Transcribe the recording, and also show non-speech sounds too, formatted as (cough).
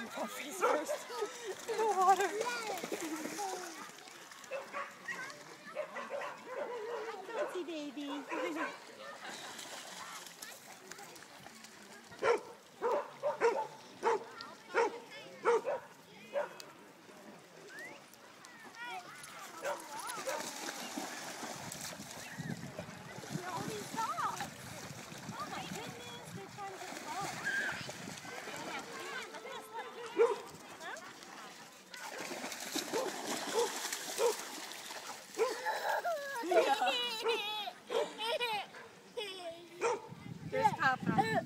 in my first. in (laughs) the water. Bouncy baby. (laughs) Here's Papa.